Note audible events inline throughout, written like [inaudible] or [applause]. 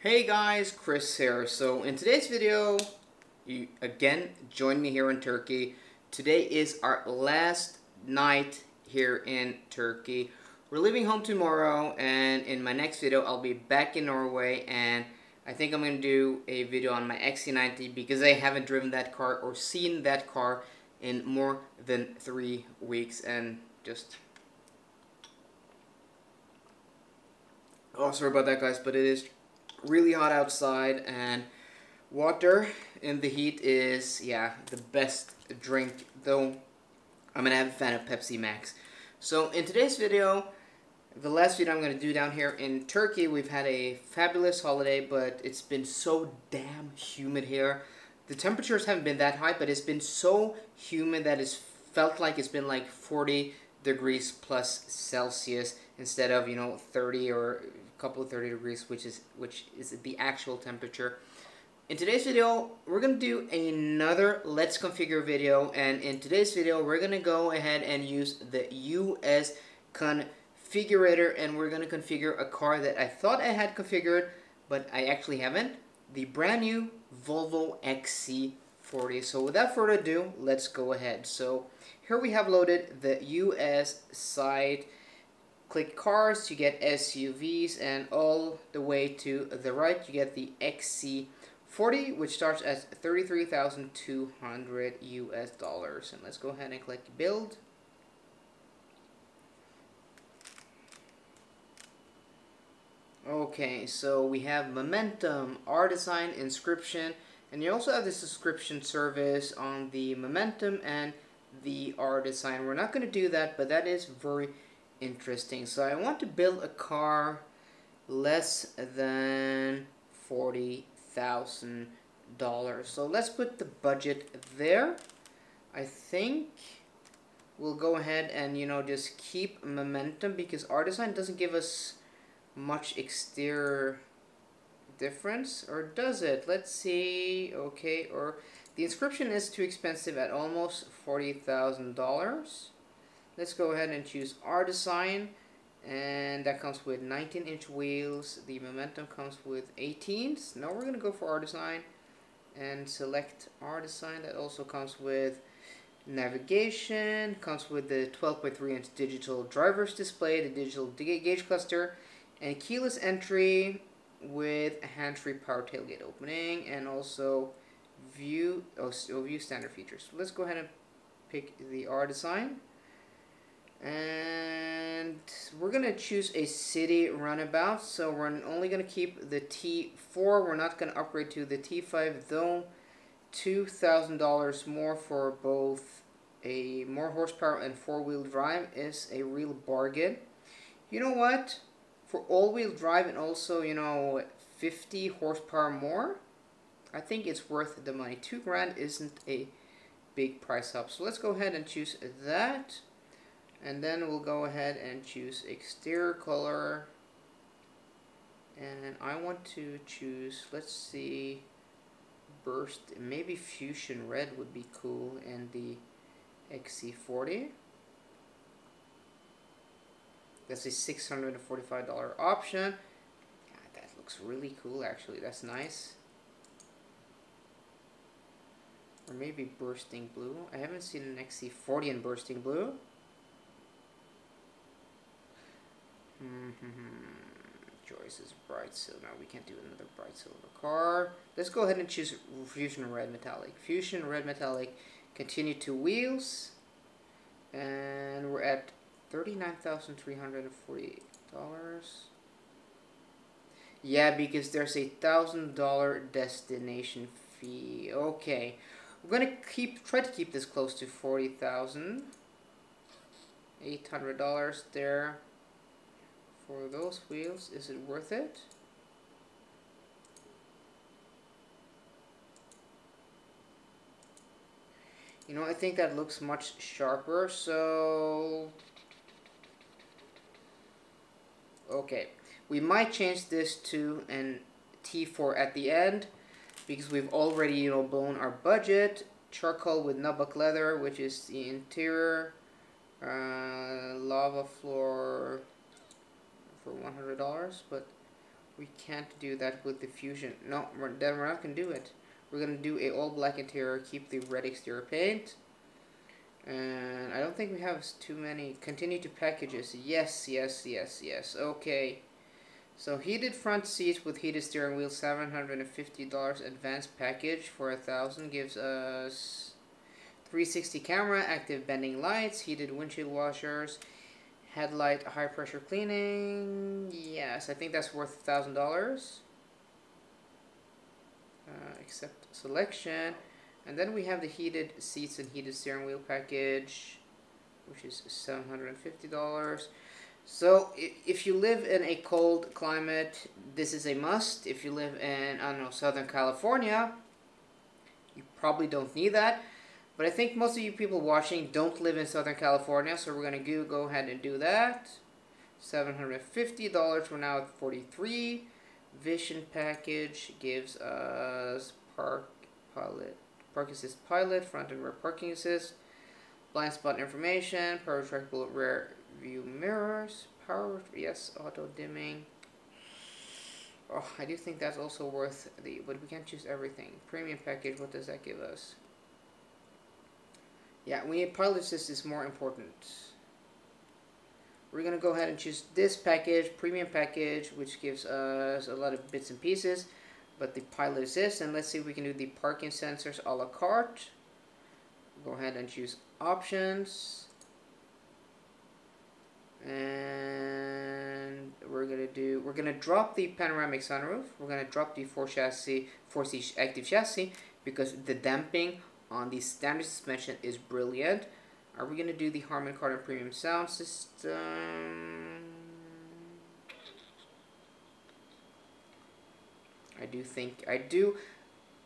Hey guys, Kris here. So in today's video, you again join me here in Turkey. Today is our last night here in Turkey. We're leaving home tomorrow and in my next video I'll be back in Norway and I think I'm going to do a video on my XC90 because I haven't driven that car or seen that car in more than three weeks and just oh sorry about that guys but it is really hot outside and water in the heat is yeah the best drink though I'm an avid fan of Pepsi Max. So in today's video the last video I'm going to do down here in Turkey we've had a fabulous holiday but it's been so damn humid here. The temperatures haven't been that high but it's been so humid that it's felt like it's been like 40 degrees plus Celsius instead of you know 30 or couple of 30 degrees, which is which is the actual temperature. In today's video, we're to do another Let's Configure video, and in today's video, we're to go ahead and use the US configurator, and we're to configure a car that I thought I had configured, but I actually haven't. The brand new Volvo XC40. So without further ado, let's go ahead. So here we have loaded the US side click cars, you get SUVs, and all the way to the right, you get the XC40, which starts at 33,200 US dollars. And let's go ahead and click build. Okay, so we have Momentum, R-Design, Inscription, and you also have the subscription service on the Momentum and the R-Design. We're not going to do that, but that is very interesting. So I want to build a car less than $40,000. So let's put the budget there. I think we'll go ahead and, you know, just keep momentum because R-Design doesn't give us much exterior difference. Or does it? Let's see. Okay, or the inscription is too expensive at almost $40,000. Let's go ahead and choose R-Design and that comes with 19 inch wheels. The Momentum comes with 18s. Now we're going to go for R-Design and select R-Design. That also comes with navigation, comes with the 12.3 inch digital driver's display, the digital gauge cluster, and keyless entry with a hands-free power tailgate opening, and also view oh, oh view standard features. So let's go ahead and pick the R-Design and we're gonna choose a city runabout so we're only gonna keep the T4 we're not gonna upgrade to the T5 though. $2,000 more for both a more horsepower and four-wheel drive is a real bargain. You know what? For all-wheel drive and also you know 50 horsepower more I think it's worth the money. Two grand isn't a big price up. So let's go ahead and choose that and then we'll go ahead and choose exterior color. And I want to choose let's see burst maybe fusion red would be cool in the XC40 that's a $645 option. God, that looks really cool actually. That's nice. Or maybe bursting blue. I haven't seen an XC40 in bursting blue Mm -hmm. Choice is bright silver. Now we can't do another bright silver car. Let's go ahead and choose Fusion Red Metallic. Fusion Red Metallic. Continue to wheels. And we're at $39,348. Yeah, because there's a $1,000 destination fee. Okay. We're going to keep try to keep this close to 40000 $800 there for those wheels, is it worth it? You know, I think that looks much sharper, so... Okay, we might change this to an T4 at the end, because we've already, you know, blown our budget. Charcoal with nubuck leather, which is the interior. Uh, lava floor for $100, but We can't do that with the Fusion. No, we're, then we're not going to do it. We're going to do a all black interior, keep the red exterior paint. And I don't think we have too many. Continue to packages. Yes, yes, yes, yes. Okay. So heated front seats with heated steering wheel, $750 advanced package for a thousand gives us 360 camera, active bending lights, heated windshield washers, headlight high pressure cleaning. Yes, I think that's worth thousand dollars. Uh, accept selection. And then we have the heated seats and heated steering wheel package, which is $750. So if you live in a cold climate, this is a must. If you live in, I don't know, Southern California, you probably don't need that. But I think most of you people watching don't live in Southern California, so we're going to go go ahead and do that. $750, we're now at 43 Vision package gives us park pilot, park assist pilot, front and rear parking assist, blind spot information, power retractable rear view mirrors, power, yes, auto dimming. Oh, I do think that's also worth the, but we can't choose everything. Premium package, what does that give us? Yeah, we need pilot assist is more important. We're gonna go ahead and choose this package, premium package, which gives us a lot of bits and pieces, but the pilot assist, and let's see if we can do the parking sensors a la carte. Go ahead and choose options and we're gonna do we're gonna drop the panoramic sunroof we're gonna drop the 4 chassis 4C active chassis because the damping on the standard suspension is brilliant are we gonna do the Harman Kardon premium sound system I do think I do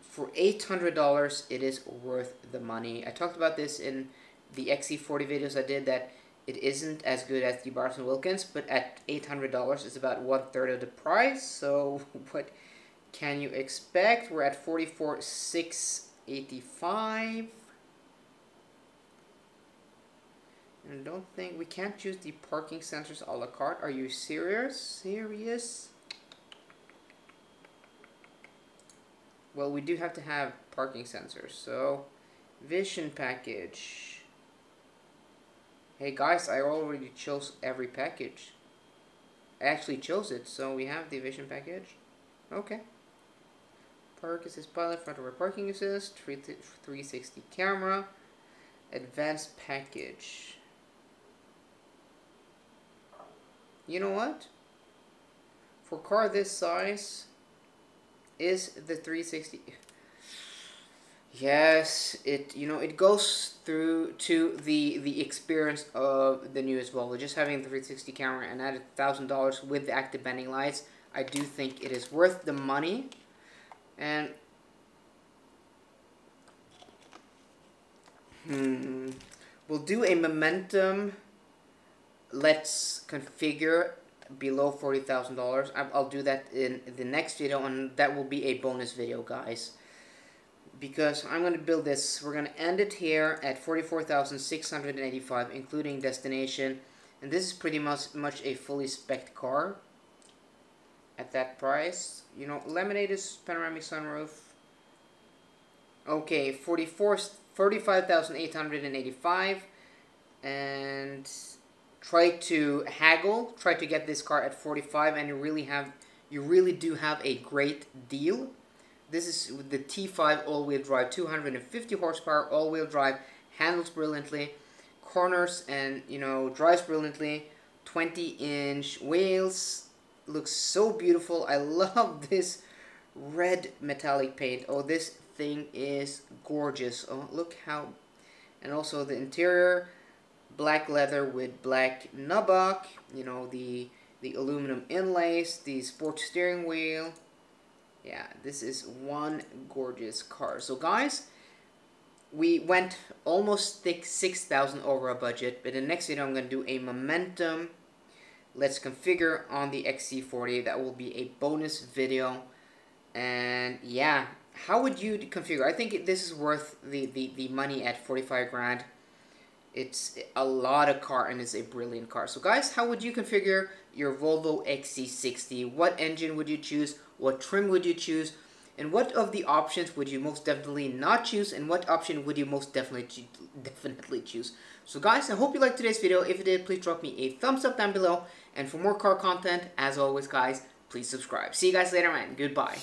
for $800 it is worth the money I talked about this in the XC40 videos I did that it isn't as good as the Bowers & Wilkins, but at $800 it's about one third of the price. So [laughs] what can you expect? We're at 44,685. And don't think we can't choose the parking sensors a la carte. Are you serious? Serious? Well, we do have to have parking sensors. So, vision package. Hey guys, I already chose every package. I actually chose it, so we have the vision package. Okay. Park assist pilot, front rear parking assist, 360 camera, advanced package. You know what? For car this size, is the 360 Yes, it you know it goes through to the the experience of the newest Volvo. Just having the 360 camera and added thousand dollars with the active bending lights, I do think it is worth the money. And hmm, we'll do a momentum. Let's configure below forty thousand dollars. I'll do that in the next video, and that will be a bonus video, guys because I'm going to build this. We're going to end it here at 44,685 including destination. And this is pretty much, much a fully spec car at that price. You know, laminated panoramic sunroof. Okay, 44, 45,885 and try to haggle, try to get this car at 45 and you really have you really do have a great deal. This is the T5 all-wheel drive, 250 horsepower all-wheel drive, handles brilliantly, corners and, you know, drives brilliantly, 20-inch wheels, looks so beautiful. I [laughs] love this red metallic paint. Oh, this thing is gorgeous. Oh, look how... And also the interior, black leather with black nubuck, you know, the, the aluminum inlays, the sports steering wheel, yeah, this is one gorgeous car. So guys, we went almost 6,000 over our budget, but the next video I'm going to do a Momentum Let's Configure on the XC40. That will be a bonus video. And yeah, how would you configure? I think this is worth the, the, the money at 45 grand. It's a lot of car and it's a brilliant car. So guys, how would you configure your Volvo XC60? What engine would you choose? What trim would you choose? And what of the options would you most definitely not choose? And what option would you most definitely [laughs] definitely choose? So guys, I hope you liked today's video. If you did, please drop me a thumbs up down below. And for more car content, as always guys, please subscribe. See you guys later, man. Goodbye.